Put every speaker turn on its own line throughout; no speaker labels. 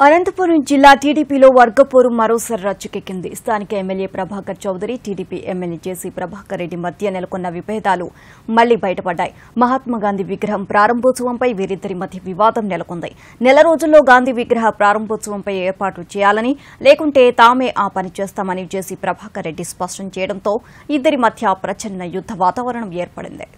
అనంతపురం జిల్లా టీడీపీలో వర్గపోరు మరోసారి రచ్చుకెక్కింది. స్థానిక MLA Prabhakar Chowdary TDP MLA JC Prabhakar Reddy మధ్య నెలకొన్న విభేదాలు మళ్ళీ బయటపడ్డాయి. మహాత్మాగాంధీ విగ్రహం ప్రారంభోత్సవంపై వీరిద్దరి మధ్య వివాదం నెలకొంది. నెల రోజుల్లో గాంధీ విగ్రహ ప్రారంభోత్సవంపై ఏర్పాట్లు చేయాలని లేకుంటే తామే ఆ పని చేస్తామని జేసీ ప్రభాకర్ రెడ్డి స్పష్టం చేయడంతో ఇద్దరి మధ్య ప్రచన్న యుద్ధ వాతావరణం ఏర్పడింది.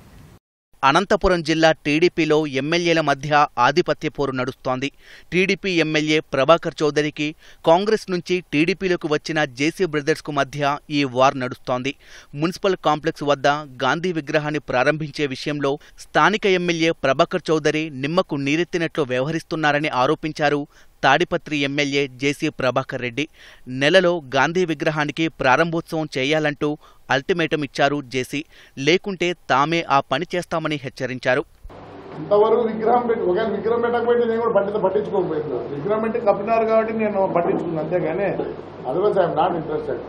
అనంతపురం జిల్లా టీడీపీలో ఎమ్మెల్యేల మధ్య ఆధిపత్య పోరు నడుస్తోంది. టీడీపీ ఎమ్మెల్యే ప్రభాకర్ చౌదరికి కాంగ్రెస్ నుంచి టీడీపీలోకి వచ్చిన జేసీ బ్రదర్స్కు మధ్య ఈ వార్ నడుస్తోంది. మున్సిపల్ కాంప్లెక్స్ వద్ద గాంధీ విగ్రహాన్ని ప్రారంభించే విషయంలో స్థానిక ఎమ్మెల్యే ప్రభాకర్ చౌదరి నిమ్మకు నీరెత్తినట్లు వ్యవహరిస్తున్నారని ఆరోపించారు తాడిపత్రి ఎమ్మెల్యే జేసీ ప్రభాకర్ రెడ్డి నెలలో గాంధీ విగ్రహానికి ప్రారంభోత్సవం చేయాలంటూ అల్టిమేటం ఇచ్చారు జేసీ. లేకుంటే తామే ఆ పని చేస్తామని హెచ్చరించారు.
ఇంతవరకు విగ్రహం పెట్టి ఒకవేళ విగ్రహం పెట్టకపోతే నేను కూడా పట్టింది పట్టించుకోకపోయింది విగ్రహం పెట్టి కప్పినారు కాబట్టి నేను పట్టించుకున్నాను అంతేగాని అదర్వైజ్ ఐఎమ్ నాట్ ఇంట్రెస్టెడ్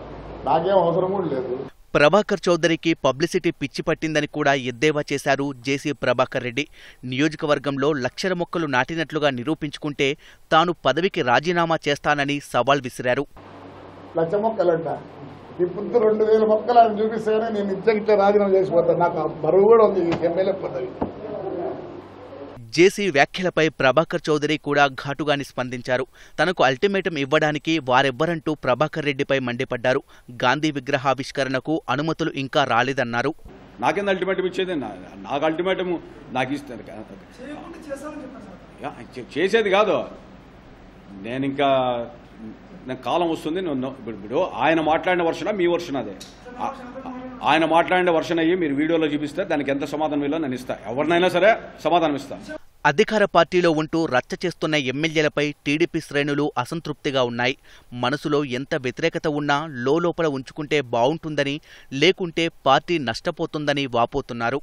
నాకేం అవసరం కూడా లేదు.
ప్రభాకర్ చౌదరికి పబ్లిసిటీ పిచ్చి పట్టిందని కూడా ఎద్దేవా చేశారు జేసీ ప్రభాకర్ రెడ్డి. నియోజకవర్గంలో లక్షల మొక్కలు నాటినట్లుగా నిరూపించుకుంటే తాను పదవికి రాజీనామా చేస్తానని సవాల్ విసిరారు.
లక్ష మొక్కలంట. ఇప్పుడు రెండు వేల మొక్కలు ఆయన చూపిస్తేనే నేను ఇచ్చగిచ్చే రాజీనామా చేసిపోతాను నాకు బరువు కూడా ఉంది ఎమ్మెల్యే పదవి.
జేసీ వ్యాఖ్యలపై ప్రభాకర్ చౌదరి కూడా ఘాటుగాని స్పందించారు. తనకు అల్టిమేటం ఇవ్వడానికి వారెవ్వరంటూ ప్రభాకర్ రెడ్డిపై మండిపడ్డారు. గాంధీ విగ్రహావిష్కరణకు అనుమతులు ఇంకా రాలేదన్నారు.
నాకేంది అల్టిమేటం ఇచ్చేది? నాకు అల్టిమేటం నాకు ఇస్తుంది చేసేది కాదు. నేను ఇంకా నేను కాలం వస్తుంది ఇప్పుడు ఆయన మాట్లాడిన వర్షన? మీ వర్షన్ అదే? ఆయన మాట్లాడిన వర్షన్ అయ్యి మీరు వీడియోలో చూపిస్తే దానికి ఎంత సమాధానం ఇవ్వాలో నేను ఇస్తా. ఎవరినైనా సరే సమాధానం ఇస్తా.
అధికార పార్టీలో ఉంటూ రచ్చ చేస్తున్న ఎమ్మెల్యేలపై టీడీపీ శ్రేణులు అసంతృప్తిగా ఉన్నాయి. మనసులో ఎంత వ్యతిరేకత ఉన్నా లోపల ఉంచుకుంటే బావుంటుందని లేకుంటే పార్టీ నష్టపోతుందని వాపోతున్నారు.